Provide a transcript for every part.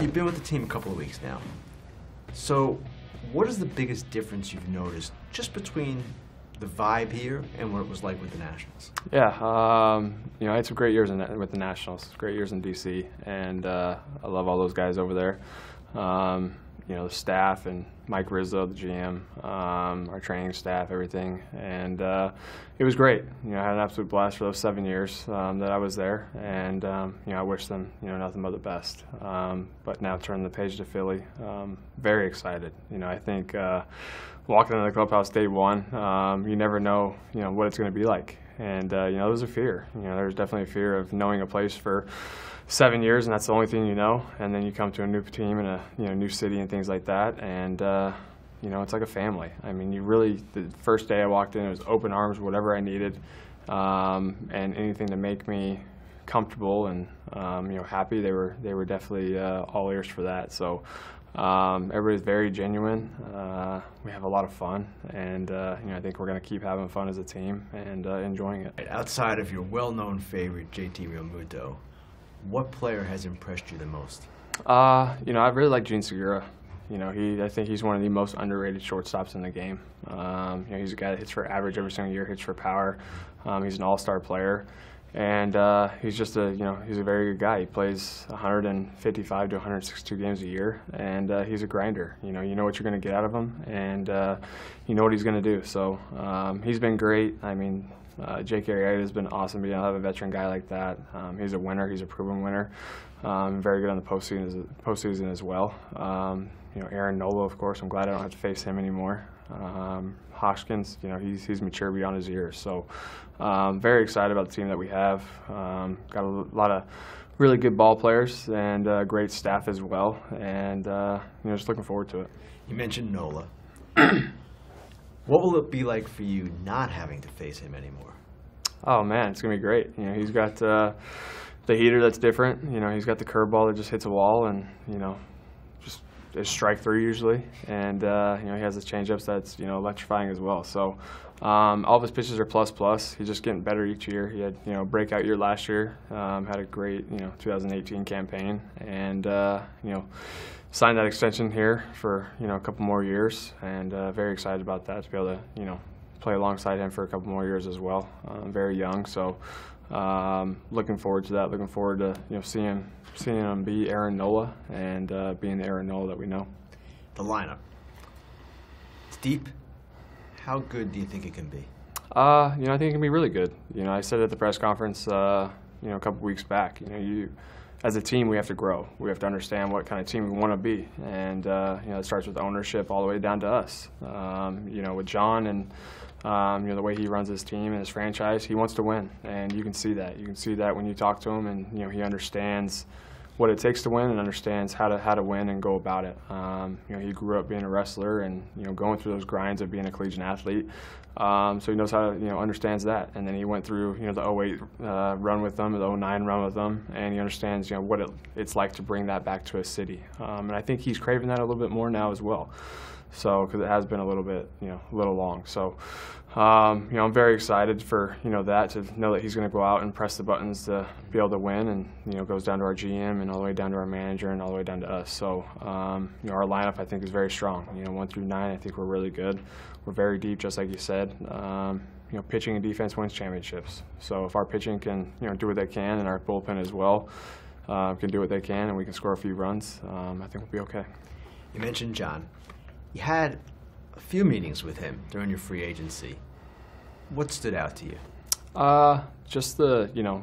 You've been with the team a couple of weeks now. So, what is the biggest difference you've noticed just between the vibe here and what it was like with the Nationals? Yeah, um, you know, I had some great years in, with the Nationals, great years in DC, and uh, I love all those guys over there. Um, you know, the staff and Mike Rizzo, the GM, um, our training staff, everything, and uh, it was great. You know, I had an absolute blast for those seven years um, that I was there, and um, you know, I wish them you know nothing but the best. Um, but now turning the page to Philly, um, very excited. You know, I think uh, walking into the clubhouse day one, you never know you know what it's going to be like, and uh, you know, there's a fear. You know, there's definitely a fear of knowing a place for seven years, and that's the only thing you know. And then you come to a new team in a you know new city and things like that, and uh, you know it's like a family. I mean, you really the first day I walked in, it was open arms, whatever I needed, um, and anything to make me comfortable and um, you know happy. They were they were definitely uh, all ears for that. So. Um, everybody's very genuine. Uh, we have a lot of fun, and uh, you know I think we're going to keep having fun as a team and uh, enjoying it. Outside of your well-known favorite, JT Realmuto, what player has impressed you the most? Uh, you know, I really like Jean Segura. You know, he I think he's one of the most underrated shortstops in the game. Um, you know, he's a guy that hits for average every single year, hits for power. Um, he's an all-star player, and uh, he's just a you know he's a very good guy. He plays 155 to 162 games a year, and uh, he's a grinder. You know, you know what you're going to get out of him, and uh, you know what he's going to do. So um, he's been great. I mean, uh, Jake Arrieta has been awesome You to have a veteran guy like that. Um, he's a winner. He's a proven winner. Um, very good on the postseason, postseason as well. You know, Aaron Nola, of course. I'm glad I don't have to face him anymore. Um, Hoskins, you know, he's he's mature beyond his years. So, um, very excited about the team that we have. Um, got a lot of really good ball players and uh, great staff as well, and uh, you know, just looking forward to it. You mentioned Nola. what will it be like for you not having to face him anymore? Oh man, it's gonna be great. You know, he's got uh, the heater that's different. You know, he's got the curveball that just hits a wall, and you know, is strike three usually. And uh, you know, he has the changeups that's you know electrifying as well. So um, all of his pitches are plus plus. He's just getting better each year. He had you know breakout year last year. Um, had a great you know 2018 campaign, and uh, you know signed that extension here for you know a couple more years, and uh, very excited about that to be able to you know play alongside him for a couple more years as well. Um, very young, so um, looking forward to that. Looking forward to you know seeing seeing him be Aaron Nola and uh, being the Aaron Nola that we know. The lineup. It's deep. How good do you think it can be? Uh, you know, I think it can be really good. You know, I said at the press conference, uh, you know, a couple weeks back. You know, you as a team, we have to grow. We have to understand what kind of team we want to be, and uh, you know, it starts with ownership all the way down to us. Um, you know, with John and um, you know the way he runs his team and his franchise, he wants to win, and you can see that. You can see that when you talk to him, and you know he understands what it takes to win and understands how to how to win and go about it. Um, you know, he grew up being a wrestler and you know going through those grinds of being a collegiate athlete. Um, so he knows how to you know understands that. And then he went through you know the 08 uh, run with them, the 09 run with them, and he understands you know what it, it's like to bring that back to a city. Um, and I think he's craving that a little bit more now as well. So because it has been a little bit you know a little long. So um, you know, I'm very excited for you know that to know that he's going to go out and press the buttons to be able to win, and you know goes down to our GM and all the way down to our manager and all the way down to us. So um, you know our lineup I think is very strong. You know one through nine I think we're really good. We're very deep, just like you said. Um, you know pitching and defense wins championships. So if our pitching can you know do what they can and our bullpen as well uh, can do what they can and we can score a few runs, um, I think we'll be okay. You mentioned John. You had a few meetings with him during your free agency. What stood out to you? Uh, just the, you know,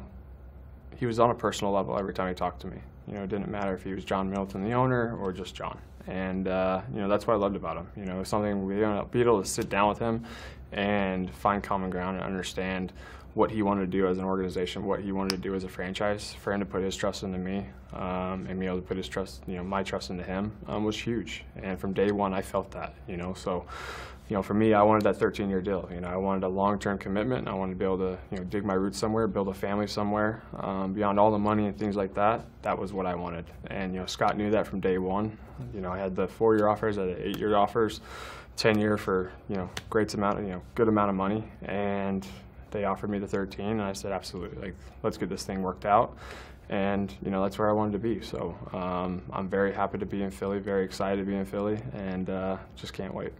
he was on a personal level every time he talked to me. You know, it didn't matter if he was John Middleton, the owner, or just John. And, uh, you know, that's what I loved about him. You know, something we be able to sit down with him and find common ground and understand what he wanted to do as an organization, what he wanted to do as a franchise. For him to put his trust into me um, and be able to put his trust, you know, my trust into him um, was huge. And from day one, I felt that, you know. So, you know, for me, I wanted that 13-year deal. You know, I wanted a long-term commitment. I wanted to be able to, you know, dig my roots somewhere, build a family somewhere. Um, beyond all the money and things like that, that was what I wanted. And you know, Scott knew that from day one. You know, I had the four-year offers, I had the eight-year offers, 10-year for you know, great amount, of, you know, good amount of money, and they offered me the 13, and I said absolutely, like let's get this thing worked out. And you know that's where I wanted to be. So um, I'm very happy to be in Philly, very excited to be in Philly, and uh, just can't wait.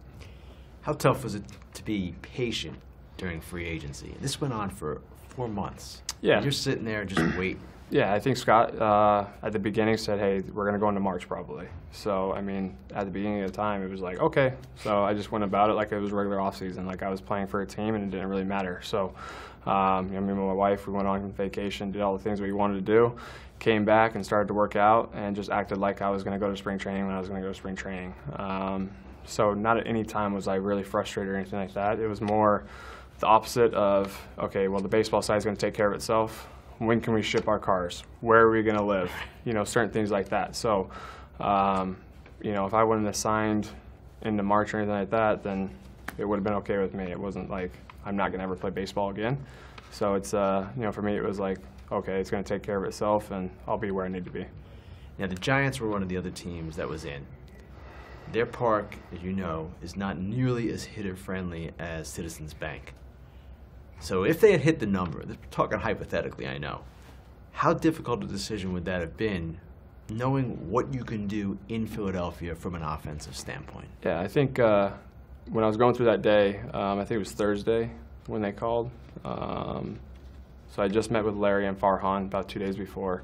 How tough was it to be patient during free agency? This went on for four months. Yeah. You're sitting there just waiting. Yeah, I think Scott uh, at the beginning said, "Hey, we're going to go into March probably." So, I mean, at the beginning of the time, it was like, okay. So I just went about it like it was regular off season, like I was playing for a team, and it didn't really matter. So, um, you know, me and my wife, we went on vacation, did all the things we wanted to do, came back and started to work out, and just acted like I was going to go to spring training when I was going to go to spring training. Um, so, not at any time was I really frustrated or anything like that. It was more the opposite of, okay, well, the baseball side is going to take care of itself when can we ship our cars? Where are we going to live? You know, certain things like that. So, um, you know, if I wouldn't have signed into March or anything like that, then it would have been okay with me. It wasn't like I'm not going to ever play baseball again. So it's, uh, you know, for me, it was like, okay, it's going to take care of itself, and I'll be where I need to be. Now, the Giants were one of the other teams that was in. Their park, as you know, is not nearly as hitter friendly as Citizens Bank. So if they had hit the number, talking hypothetically, I know, how difficult a decision would that have been, knowing what you can do in Philadelphia from an offensive standpoint? Yeah, I think uh, when I was going through that day, um, I think it was Thursday when they called. Um, so I just met with Larry and Farhan about two days before.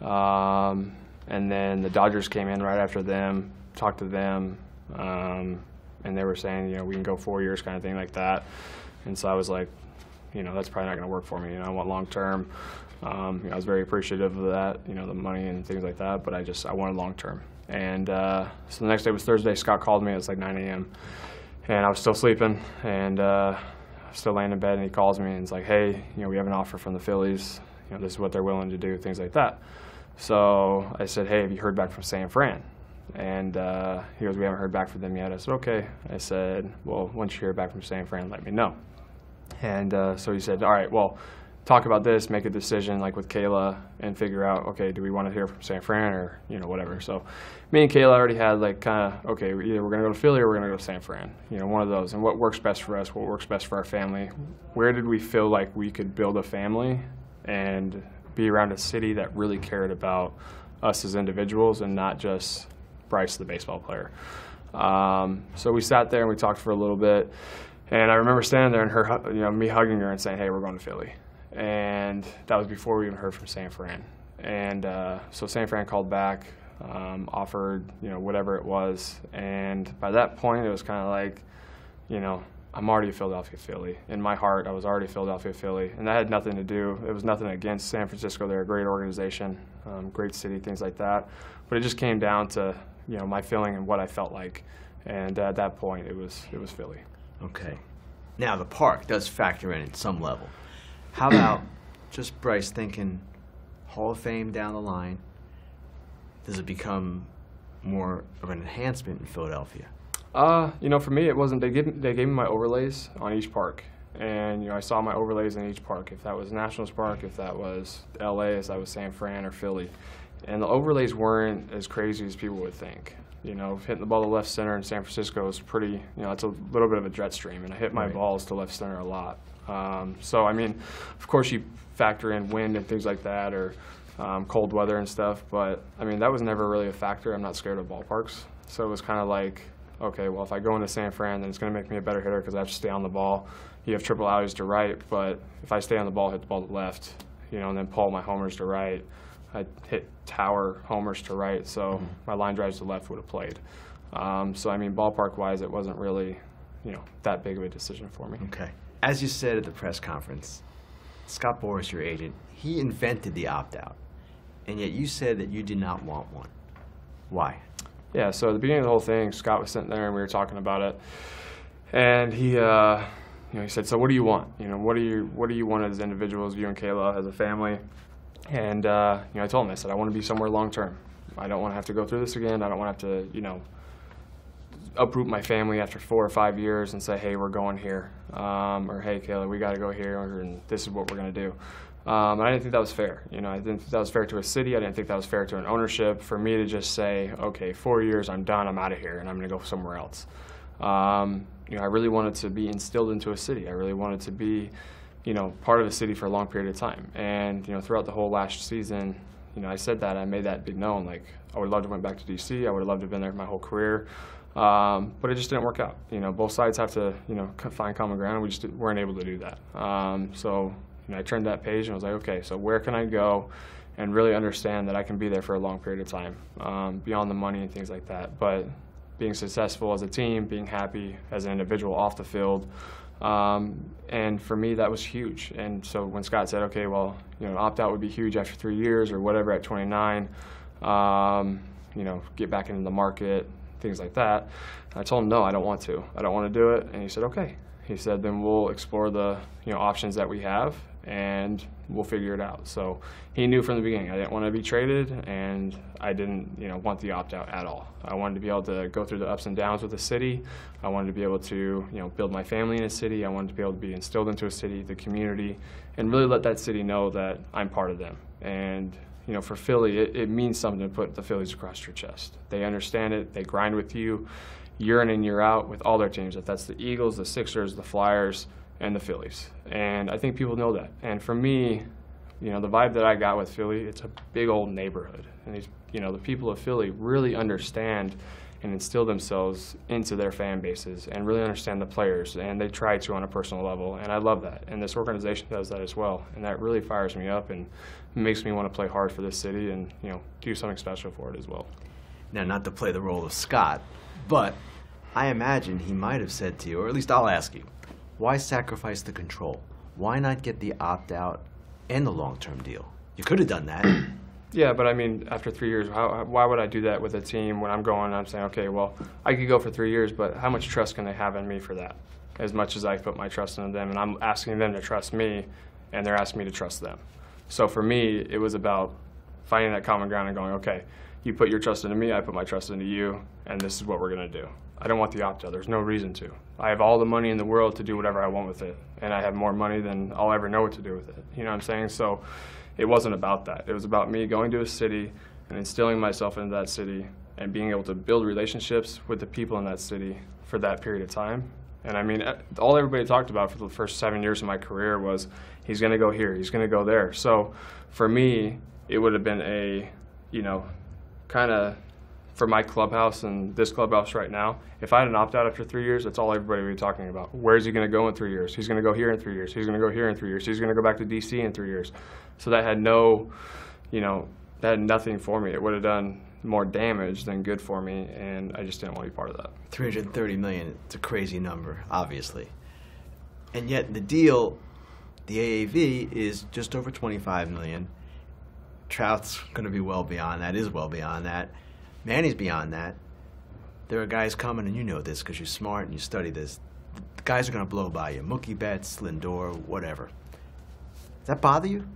Um, and then the Dodgers came in right after them, talked to them, um, and they were saying, you know, we can go four years kind of thing like that. And so I was like, you know, that's probably not going to work for me. You know, I want long term. Um, you know, I was very appreciative of that, you know, the money and things like that, but I just, I wanted long term. And uh, so the next day was Thursday. Scott called me. It was like 9 a.m. And I was still sleeping and uh, still laying in bed. And he calls me and he's like, hey, you know, we have an offer from the Phillies. You know, this is what they're willing to do, things like that. So I said, hey, have you heard back from San Fran? And uh, he goes, we haven't heard back from them yet. I said, okay. I said, well, once you hear back from San Fran, let me know. And uh, so he said, all right, well, talk about this, make a decision like with Kayla, and figure out, okay, do we want to hear from San Fran or you know whatever. So me and Kayla already had like kind of okay, either we're gonna go to Philly or we're gonna go to San Fran, you know, one of those. And what works best for us, what works best for our family. Where did we feel like we could build a family and be around a city that really cared about us as individuals and not just Bryce, the baseball player. Um, so we sat there and we talked for a little bit. And I remember standing there and her, you know, me hugging her and saying, "Hey, we're going to Philly." And that was before we even heard from San Fran. And uh, so San Fran called back, um, offered, you know, whatever it was. And by that point, it was kind of like, you know, I'm already a Philadelphia Philly. In my heart, I was already a Philadelphia Philly, and that had nothing to do. It was nothing against San Francisco. They're a great organization, um, great city, things like that. But it just came down to, you know, my feeling and what I felt like. And at that point, it was it was Philly. Okay. Now, the park does factor in at some level. How about just Bryce thinking Hall of Fame down the line? Does it become more of an enhancement in Philadelphia? Uh, you know, for me, it wasn't. They gave they gave me my overlays on each park, and you know, I saw my overlays in each park. If that was Nationals Park, if that was L.A., if that was San Fran or Philly, and the overlays weren't as crazy as people would think. You know, hitting the ball to left center in San Francisco is pretty, you know, it's a little bit of a jet stream, and I hit my Right. balls to left center a lot. Um, so, I mean, of course, you factor in wind and things like that, or um, cold weather and stuff, but I mean, that was never really a factor. I'm not scared of ballparks. So it was kind of like, okay, well, if I go into San Fran, then it's going to make me a better hitter because I have to stay on the ball. You have triple alleys to right, but if I stay on the ball, hit the ball to left, you know, and then pull my homers to right, I hit tower homers to right, so my line drives to left would have played. Um, so I mean, ballpark wise, it wasn't really, you know, that big of a decision for me. Okay. As you said at the press conference, Scott Boras, your agent, he invented the opt out. And yet you said that you did not want one. Why? Yeah, so at the beginning of the whole thing, Scott was sitting there and we were talking about it, and he, uh, you know, he said, "So what do you want? You know, what do you what do you want as individuals, you and Kayla, as a family?" And uh, you know, I told him, I said, "I want to be somewhere long term. I don't want to have to go through this again. I don't want to have to, you know, uproot my family after four or five years and say, hey, we're going here, um, or hey, Kayla, we got to go here, and this is what we're going to do. Um, and I didn't think that was fair. You know, I didn't think that was fair to a city. I didn't think that was fair to an ownership. For me to just say, okay, four years, I'm done, I'm out of here, and I'm going to go somewhere else. Um, you know, I really wanted to be instilled into a city. I really wanted to be you know, part of the city for a long period of time. And you know, throughout the whole last season, you know, I said that I made that be known. Like, I would love to have went back to DC. I would have loved to have been there my whole career. Um, but it just didn't work out. You know, both sides have to, you know, find common ground. We just weren't able to do that. Um, so, you know, I turned that page and I was like, okay, so where can I go and really understand that I can be there for a long period of time, um, beyond the money and things like that. But being successful as a team, being happy as an individual off the field, um, and for me, that was huge. And so when Scott said, okay, well, you know, opt out would be huge after three years or whatever at 29, um, you know, get back into the market, things like that. I told him, no, I don't want to. I don't want to do it. And he said, okay. He said, then we'll explore the, you know, options that we have and we'll figure it out. So he knew from the beginning I didn't want to be traded, and I didn't, you know, want the opt out at all. I wanted to be able to go through the ups and downs with the city. I wanted to be able to, you know, build my family in a city. I wanted to be able to be instilled into a city, the community, and really let that city know that I'm part of them. And you know, for Philly, it, it means something to put the Phillies across your chest. They understand it. They grind with you, year in and year out, with all their teams. If that's the Eagles, the Sixers, the Flyers and the Phillies. And I think people know that. And for me, you know, the vibe that I got with Philly, it's a big old neighborhood. And these, you know, the people of Philly really understand and instill themselves into their fan bases and really understand the players. And they try to on a personal level. And I love that. And this organization does that as well. And that really fires me up and makes me want to play hard for this city and, you know, do something special for it as well. Now, not to play the role of Scott, but I imagine he might have said to you, or at least I'll ask you, why sacrifice the control? Why not get the opt out and the long term deal? You could have done that. Yeah, but I mean, after three years, how, why would I do that with a team when I'm going? I'm saying, okay, well, I could go for three years, but how much trust can they have in me for that? As much as I put my trust in them, and I'm asking them to trust me, and they're asking me to trust them. So for me, it was about finding that common ground and going, okay, you put your trust into me, I put my trust into you, and this is what we're going to do. I don't want the opt out. There's no reason to. I have all the money in the world to do whatever I want with it, and I have more money than I'll ever know what to do with it. You know what I'm saying? So it wasn't about that. It was about me going to a city and instilling myself into that city and being able to build relationships with the people in that city for that period of time. And I mean, eh, all everybody talked about for the first seven years of my career was he's going to go here, he's going to go there. So for me, it would have been a, you know, kind of for my clubhouse and this clubhouse right now, if I had an opt out after three years, that's all everybody would be talking about. Where's he going to go in three years? He's going to go here in three years. He's going to go here in three years. He's going to go back to DC in three years. So that had no, you know, that had nothing for me. It would have done more damage than good for me, and I just didn't want to be part of that. 330 million, it's a crazy number, obviously. And yet the deal, the AAV, is just over 25 million. Trout's going to be well beyond that, is well beyond that. Manny's beyond that. There are guys coming, and you know this because you're smart and you study this. The guys are going to blow by you. Mookie Betts, Lindor, whatever. Does that bother you?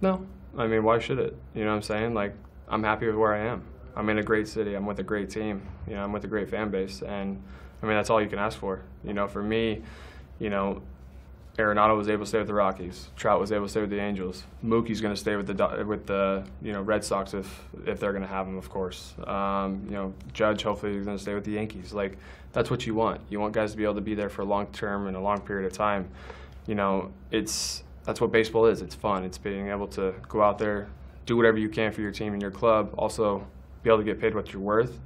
No. I mean, why should it? You know what I'm saying? Like, I'm happy with where I am. I'm in a great city. I'm with a great team. You know, I'm with a great fan base. And, I mean, that's all you can ask for. You know, for me, you know, Arenado was able to stay with the Rockies. Trout was able to stay with the Angels. Mookie's going to stay with the with the you know Red Sox if if they're going to have him, of course. Um, you know Judge hopefully is going to stay with the Yankees. Like that's what you want. You want guys to be able to be there for a long term and a long period of time. You know it's that's what baseball is. It's fun. It's being able to go out there, do whatever you can for your team and your club. Also be able to get paid what you're worth.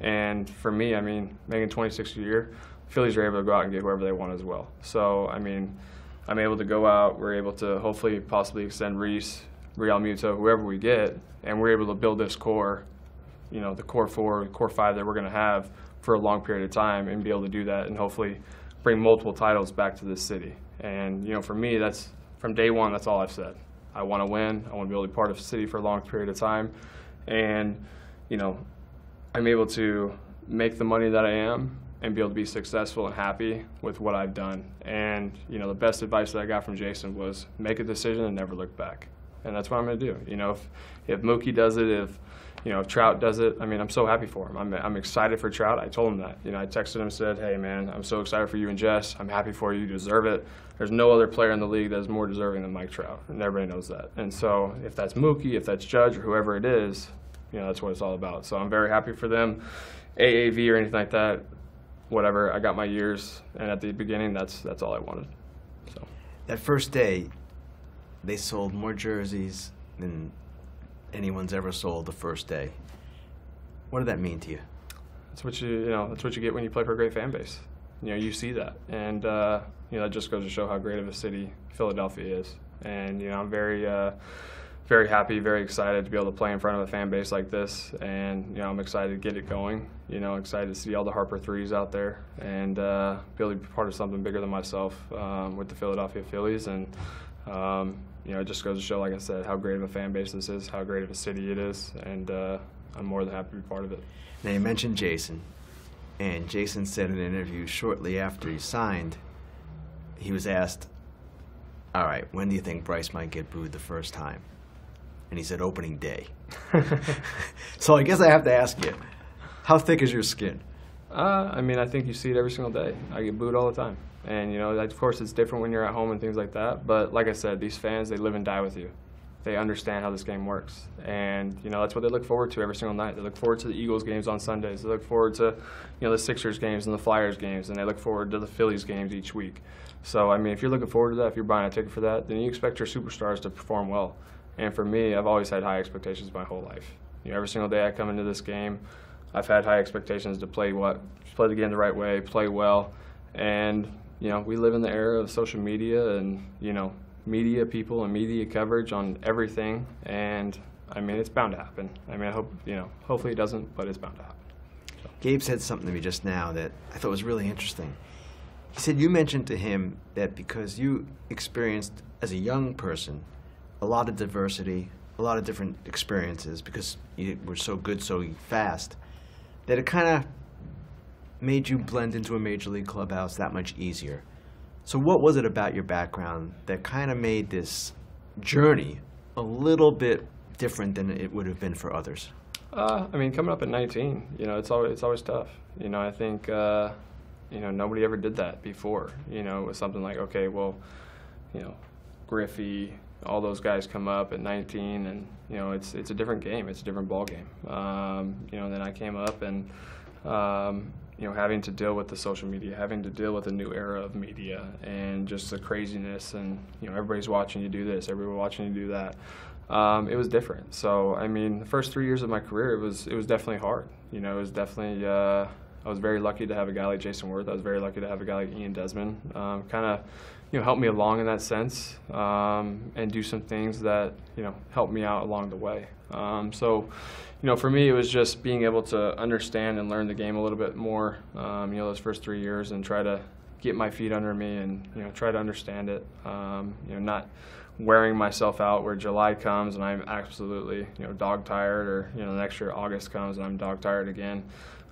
And for me, I mean, making 26 a year, Phillies are able to go out and get whoever they want as well. So I mean I'm able to go out. We're able to hopefully possibly extend Reese, Real Realmuto, whoever we get, and we're able to build this core, you know, the core four, core five that we're going to have for a long period of time, and be able to do that, and hopefully bring multiple titles back to this city. And you know, for me, that's from day one. That's all I've said. I want to win. I want to be able to be part of the city for a long period of time, and you know, I'm able to make the money that I am and be able to be successful and happy with what I've done. And you know, the best advice that I got from Jason was make a decision and never look back. And that's what I'm going to do. You know, if if Mookie does it, if you know, if Trout does it, I mean, I'm so happy for him. I'm, I'm excited for Trout. I told him that. You know, I texted him and said, hey, man, I'm so excited for you and Jess. I'm happy for you. You deserve it. There's no other player in the league that is more deserving than Mike Trout, and everybody knows that. And so if that's Mookie, if that's Judge, or whoever it is, you know, that's what it's all about. So I'm very happy for them. AAV or anything like that, whatever. I got my years, and at the beginning, that's that's all I wanted. So. that first day, they sold more jerseys than anyone's ever sold the first day. What did that mean to you? That's what you you know that's what you get when you play for a great fan base. You know you see that, and uh, you know that just goes to show how great of a city Philadelphia is. And you know I'm very uh, very happy, very excited to be able to play in front of a fan base like this, and you know I'm excited to get it going. You know excited to see all the Harper threes out there, and uh, be able to be part of something bigger than myself um, with the Philadelphia Phillies and. Um, you know, it just goes to show, like I said, how great of a fan base this is, how great of a city it is, and uh, I'm more than happy to be part of it. Now you mentioned Jason, and Jason said in an interview shortly after he signed, he was asked, "All right, when do you think Bryce might get booed the first time?" And he said, "Opening day." so I guess I have to ask you, how thick is your skin? Uh, I mean, I think you see it every single day. I get booed all the time. And, you know, of course, it's different when you're at home and things like that. But like I said, these fans, they live and die with you. They understand how this game works. And, you know, that's what they look forward to every single night. They look forward to the Eagles games on Sundays. They look forward to, you know, the Sixers games and the Flyers games. And they look forward to the Phillies games each week. So, I mean, if you're looking forward to that, if you're buying a ticket for that, then you expect your superstars to perform well. And for me, I've always had high expectations my whole life. You know, every single day I come into this game, I've had high expectations to play what, play the game the right way, play well, and you know, we live in the era of social media and, you know, media people and media coverage on everything. And I mean, it's bound to happen. I mean, I hope, you know, hopefully it doesn't, but it's bound to happen. So. Gabe said something to me just now that I thought was really interesting. He said you mentioned to him that because you experienced as a young person a lot of diversity, a lot of different experiences because you were so good so fast, that it kind of made you blend into a major league clubhouse that much easier. So, what was it about your background that kind of made this journey a little bit different than it would have been for others? Uh, I mean, coming up at 19, you know, it's always it's always tough. You know, I think uh, you know nobody ever did that before. You know, it was something like, okay, well, you know, Griffey, all those guys come up at 19, and you know, it's it's a different game. It's a different ball game. Um, you know, then I came up and. Um, you know, having to deal with the social media, having to deal with a new era of media, and just the craziness, and you know, everybody's watching you do this, everybody's watching you do that. Um, it was different. So, I mean, the first three years of my career, it was it was definitely hard. You know, it was definitely. Uh, I was very lucky to have a guy like Jason Werth. I was very lucky to have a guy like Ian Desmond. Um, kind of, you know, help me along in that sense, um, and do some things that you know help me out along the way. Um, so, you know, for me, it was just being able to understand and learn the game a little bit more. Um, you know, those first three years, and try to get my feet under me, and you know, try to understand it. Um, you know, not wearing myself out where July comes and I'm absolutely you know dog tired, or you know, next year August comes and I'm dog tired again.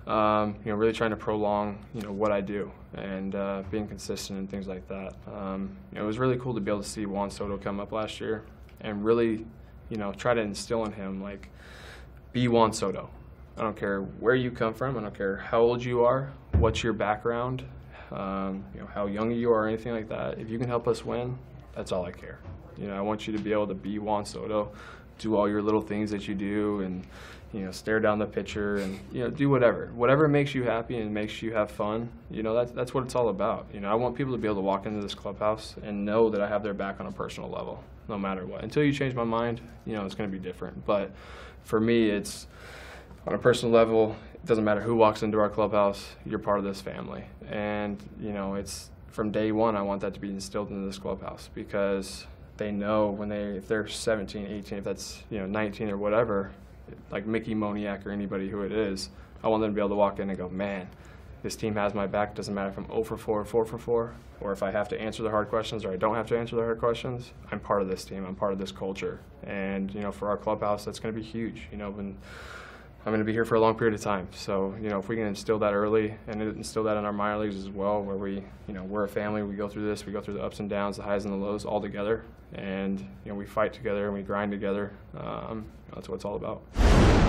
Um, you know, really trying to prolong, you know, what I do and uh, being consistent and things like that. Um, you know, it was really cool to be able to see Juan Soto come up last year and really, you know, try to instill in him like be Juan Soto. I don't care where you come from. I don't care how old you are, what's your background, um, you know, how young you are, or anything like that. If you can help us win, that's all I care. You know, I want you to be able to be Juan Soto, do all your little things that you do, and you know, stare down the pitcher, and you know, do whatever, whatever makes you happy and makes you have fun. You know, that's that's what it's all about. You know, I want people to be able to walk into this clubhouse and know that I have their back on a personal level, no matter what. Until you change my mind, you know, it's going to be different. But for me, it's on a personal level. It doesn't matter who walks into our clubhouse. You're part of this family, and you know it's from day one. I want that to be instilled into this clubhouse because they know when they if they're 17, 18, if that's you know 19 or whatever, like Mickey Moniak or anybody who it is, I want them to be able to walk in and go, man, this team has my back. Doesn't matter if I'm 0 for 4 or 4 for 4, or if I have to answer the hard questions or I don't have to answer the hard questions. I'm part of this team. I'm part of this culture. And, you know, for our clubhouse, that's going to be huge. You know, when I'm going to be here for a long period of time. So, you know, if we can instill that early and instill that in our minor leagues as well, where we, you know, we're a family, we go through this, we go through the ups and downs, the highs and the lows all together. And, you know, we fight together and we grind together. Um, that's what it's all about.